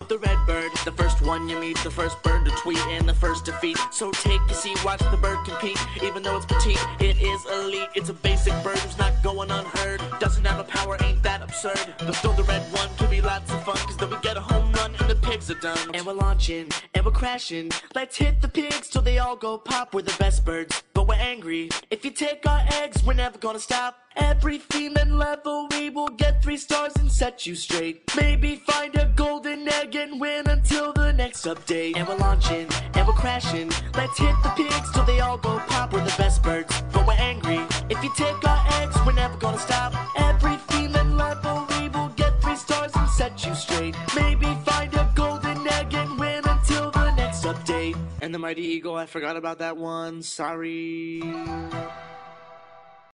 The red bird, the first one you meet, the first bird to tweet, and the first to feed. So take a seat, watch the bird compete. Even though it's petite, it is elite. It's a basic bird who's not going unheard. Doesn't have a power, ain't that absurd? But still, the red one could be lots of fun, cause then we get a home run and the pigs are done. And we're launching, and we're crashing. Let's hit the pigs till they all go pop. We're the best birds, but we're angry. If you take our eggs, we're never gonna stop. Every female level, we will get three stars and set you straight. Maybe find a and win until the next update. And we're launching, and we're crashing. Let's hit the pigs till they all go pop. We're the best birds, but we're angry. If you take our eggs, we're never gonna stop. Every female we will get three stars and set you straight. Maybe find a golden egg and win until the next update. And the mighty eagle, I forgot about that one. Sorry.